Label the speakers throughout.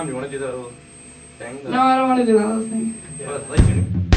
Speaker 1: Well, if we have time, do you want to do that little thing? The,
Speaker 2: No, I don't want to do that whole thing.
Speaker 1: Oh, but, like,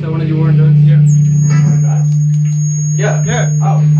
Speaker 1: so, want to do War On
Speaker 3: Drugs?
Speaker 1: Yeah.
Speaker 3: Yeah. Yeah.
Speaker 4: Oh,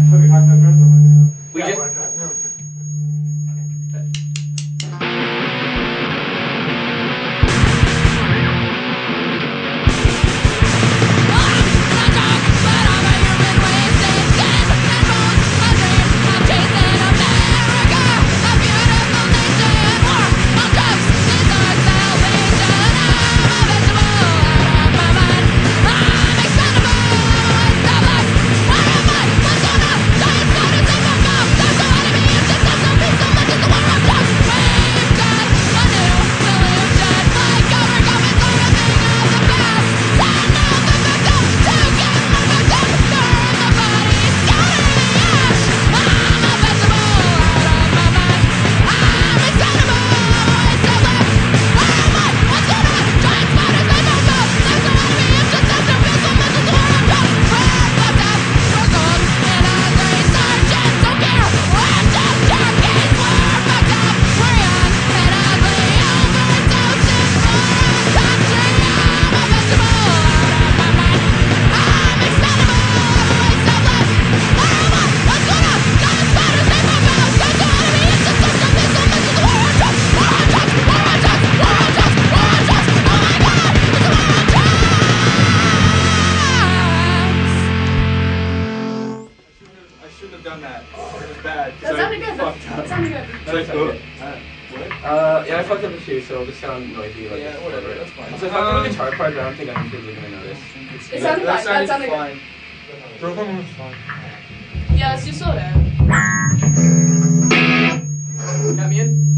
Speaker 3: fucked up
Speaker 1: the two, so it'll just sound noisy. Like
Speaker 3: Yeah, whatever, that's fine.
Speaker 1: So if I put a um, guitar part, I don't think anyone's really gonna notice.
Speaker 4: It sounded fine. That
Speaker 3: sounded
Speaker 4: sounded good.
Speaker 3: fine. The one was fine.
Speaker 4: Yeah, let's do slow.
Speaker 1: Got me in?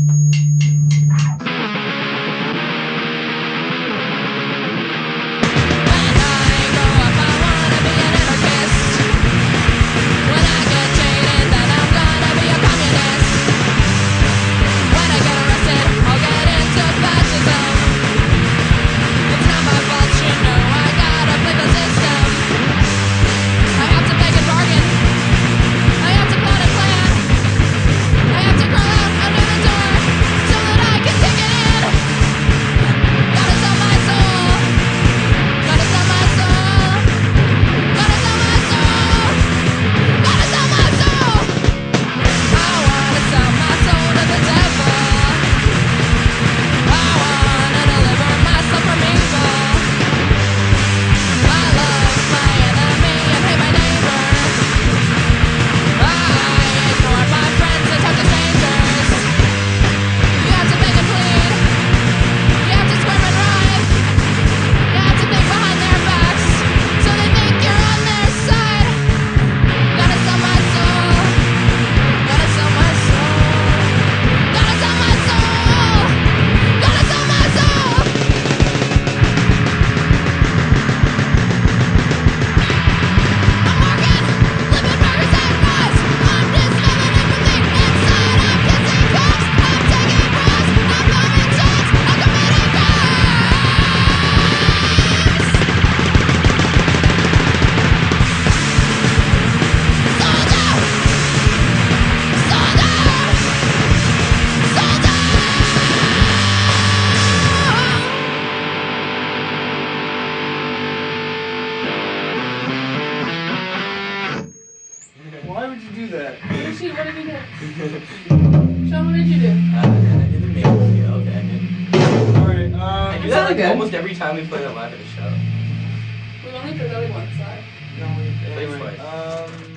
Speaker 3: Almost every time we play that live at a show.
Speaker 1: We've only played that like once, sorry.
Speaker 4: No,
Speaker 3: Play
Speaker 4: anyway,
Speaker 3: twice.
Speaker 4: um.